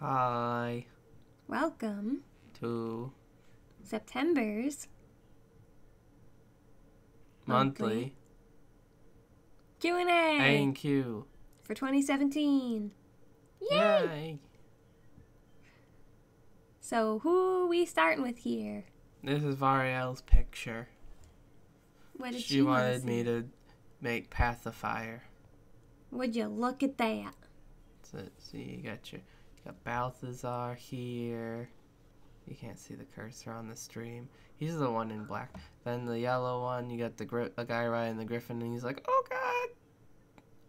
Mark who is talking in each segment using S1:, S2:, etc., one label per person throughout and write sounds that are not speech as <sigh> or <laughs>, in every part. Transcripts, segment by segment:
S1: Hi.
S2: Welcome
S1: To
S2: September's
S1: monthly
S2: Q&A
S1: A and Q.
S2: for 2017. Yay!
S1: Yay!
S2: So who we starting with here?
S1: This is Variell's picture.
S2: What did
S1: she
S2: she,
S1: wanted me to make Pacifier.
S2: Would you look at that?
S1: So, see, you got your you got Balthazar here. You can't see the cursor on the stream. He's the one in black. Then the yellow one, you got the guy riding the griffin, and he's like, "Oh God,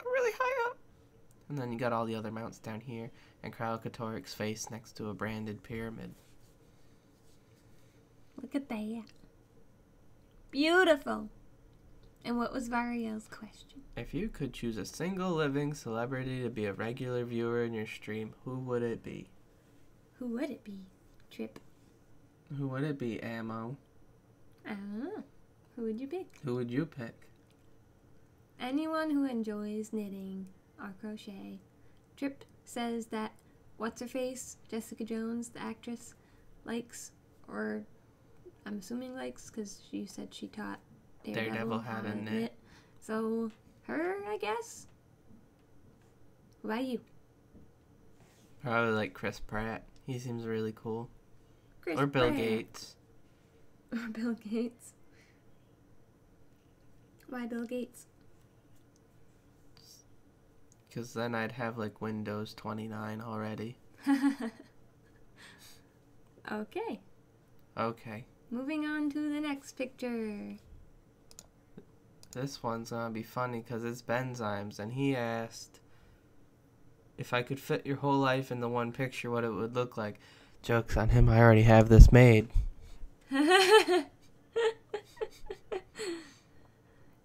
S1: I'm really high up." And then you got all the other mounts down here, and Kralkatorrik's face next to a branded pyramid.
S2: Look at that. Beautiful. And what was Variell's question?
S1: If you could choose a single living celebrity to be a regular viewer in your stream, who would it be?
S2: Who would it be? Tripp.
S1: Who would it be, Amo?
S2: I don't know. Who would you pick?
S1: Who would you pick?
S2: Anyone who enjoys knitting or crochet. Tripp says that what's her face, Jessica Jones, the actress, likes, or I'm assuming likes because she said she taught Daredevil,
S1: Daredevil how to knit.
S2: So her, I guess. What about you,
S1: Probably like Chris Pratt. He seems really cool.
S2: Chris
S1: or Bill
S2: Pratt.
S1: Gates. <laughs>
S2: Or Bill Gates. Why Bill Gates?
S1: Because then I'd have like Windows 29 already. <laughs>
S2: okay,
S1: Okay.
S2: moving on to the next picture.
S1: This one's gonna be funny because it's Benzymes, and he asked if I could fit your whole life in the one picture, what it would look like. Joke's on him, I already have this made. <laughs>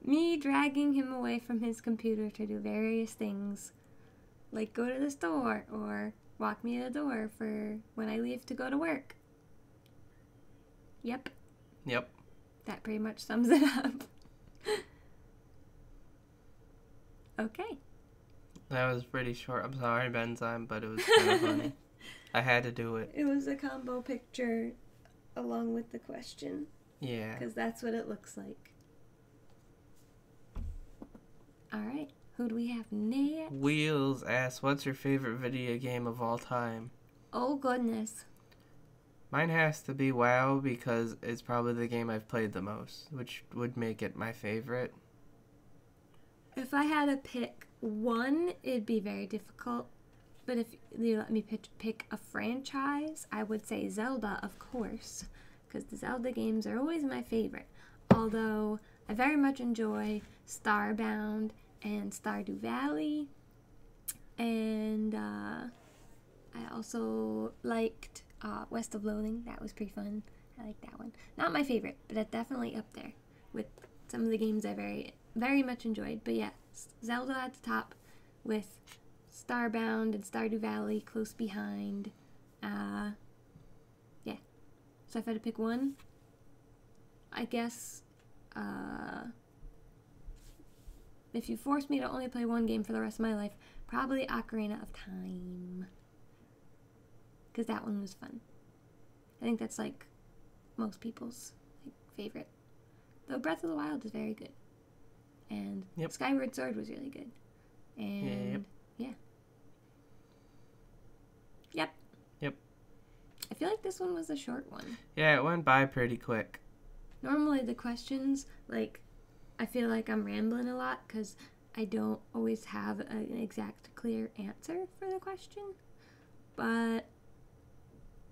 S2: Me dragging him away from his computer to do various things, like go to the store or walk me to the door for when I leave to go to work. Yep,
S1: Yep.
S2: that pretty much sums it up. <laughs> okay.
S1: That was pretty short. I'm sorry, Benzyme, but it was kind of <laughs> funny. I had to do it.
S2: It was a combo picture along with the question,
S1: Yeah.
S2: because that's what it looks like. Alright, who do we have next?
S1: wheelz asks, what's your favorite video game of all time?
S2: Oh, goodness.
S1: Mine has to be WoW because it's probably the game I've played the most, which would make it my favorite.
S2: If I had to pick one, it'd be very difficult. But if you let me pick, a franchise, I would say Zelda, of course, because the Zelda games are always my favorite. Although I very much enjoy Starbound and Stardew Valley, and uh, I also liked uh, West of Loathing. That was pretty fun. I like that one. Not my favorite, but it's definitely up there with some of the games I very very much enjoyed. But yeah, Zelda at the top with Starbound and Stardew Valley close behind. Uh, yeah. So if I had to pick one, I guess uh, if you force me to only play one game for the rest of my life, probably Ocarina of Time. Because that one was fun. I think that's like most people's favorite. Though Breath of the Wild is very good. And
S1: Yep.
S2: Skyward Sword was really good. And yeah. Yep.
S1: Yep.
S2: I feel like this one was a short one.
S1: Yeah, it went by pretty quick.
S2: Normally the questions, like, I feel like I'm rambling a lot because I don't always have an exact, clear answer for the question. But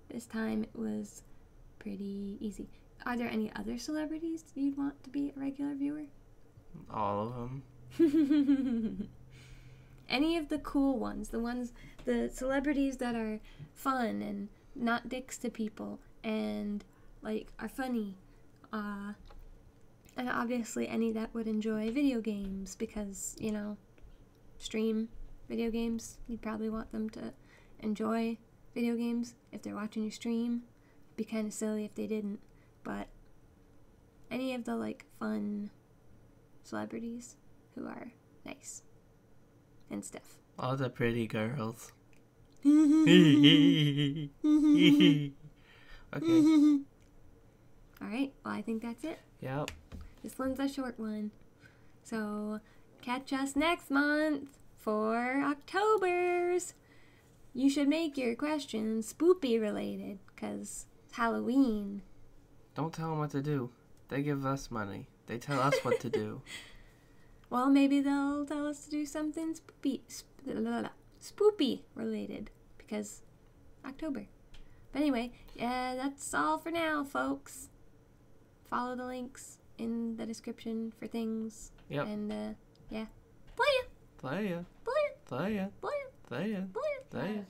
S2: this time it was pretty easy. Are there any other celebrities you'd want to be a regular viewer?
S1: All of them. <laughs>
S2: Any of the cool ones, the ones, the celebrities that are fun and not dicks to people and like are funny. Uh, and obviously any that would enjoy video games because, you know, stream video games. You'd probably want them to enjoy video games if they're watching your stream. It'd be kind of silly if they didn't. But any of the like fun celebrities who are nice and stuff.
S1: All the pretty girls. <laughs> okay.
S2: All right. Well, I think that's it.
S1: Yep.
S2: This one's a short one. So catch us next month for October's. You should make your questions spoopy related because it's Halloween.
S1: Don't tell them what to do. They give us money. They tell us what to do. <laughs>
S2: Well, maybe they'll tell us to do something spoopy, sp- la- la- la- spoopy related because October. But anyway, yeah, that's all for now, folks. Follow the links in the description for things.
S1: Yep.
S2: And uh, yeah, play ya,
S1: Play ya.
S2: play ya,
S1: Play ya.
S2: play ya,
S1: Play ya.
S2: play ya.
S1: Ya.